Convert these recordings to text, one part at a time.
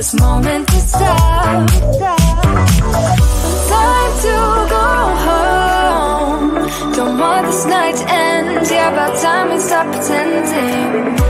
this moment to stop. Time to go home. Don't want this night to end. Yeah, about time we stop pretending.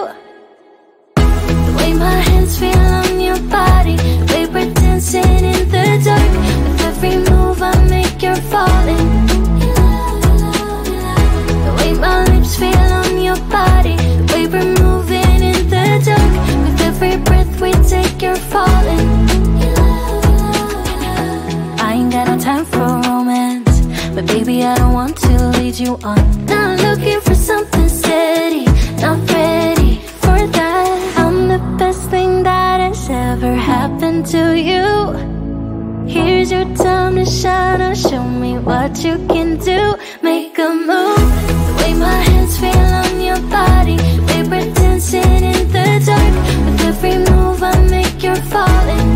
Hands feel on your body, way we're dancing in the dark. With every move I make, you're falling. The way my lips feel on your body, way we're moving in the dark. With every breath we take, you're falling. I ain't got no time for romance, but baby, I don't want to lead you on. Not looking for something steady, happened to you. Here's your time to shine. Now show me what you can do. Make a move. The way my hands feel on your body, we're dancing in the dark. With every move I make, you're falling.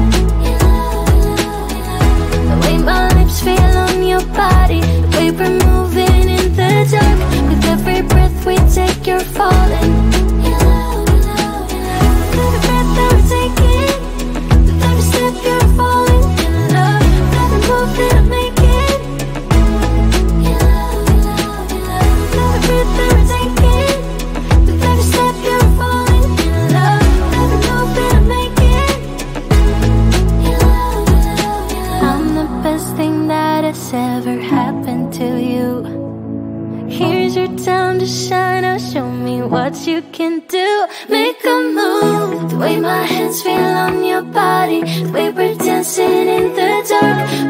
The way my lips feel on your body, we're moving in the dark. With every breath we take, you're falling. Dark.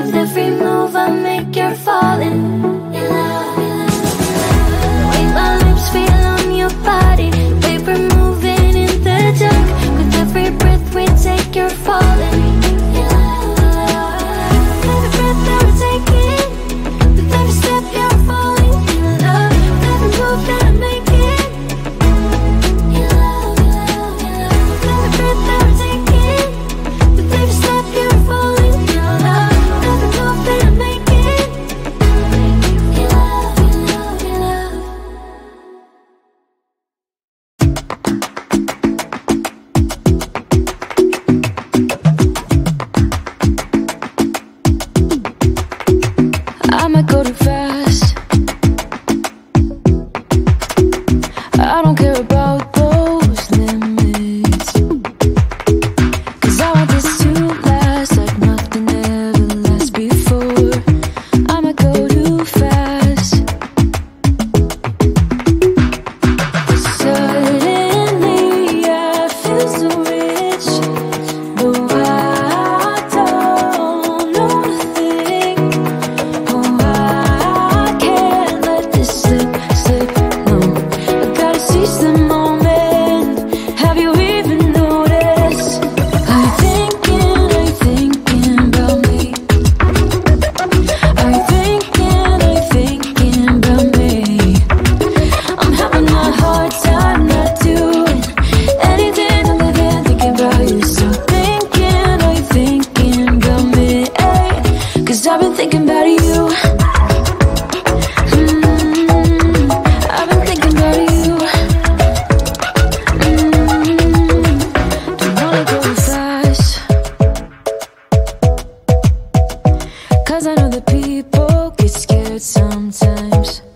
sometimes.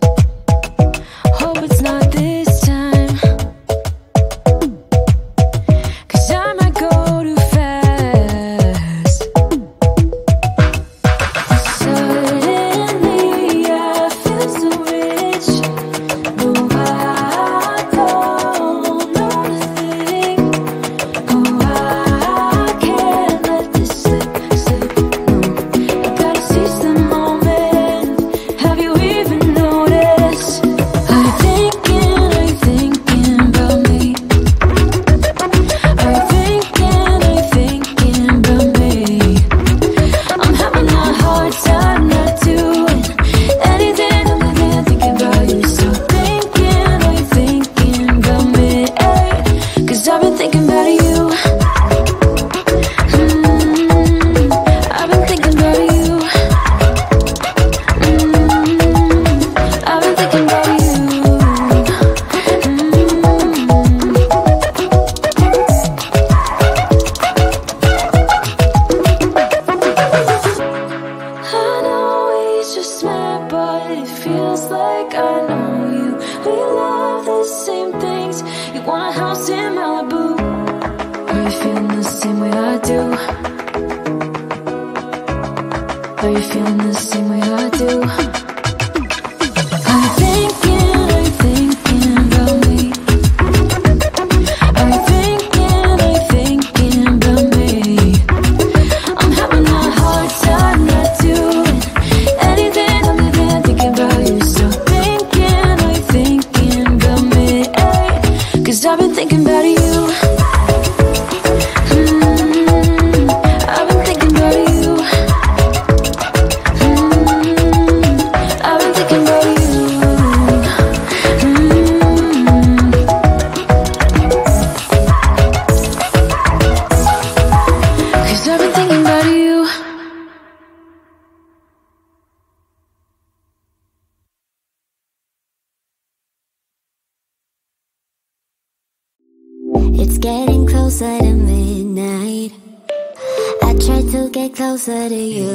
closer to you.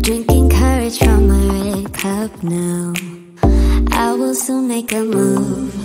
Drinking courage from my red cup now. I will soon make a move.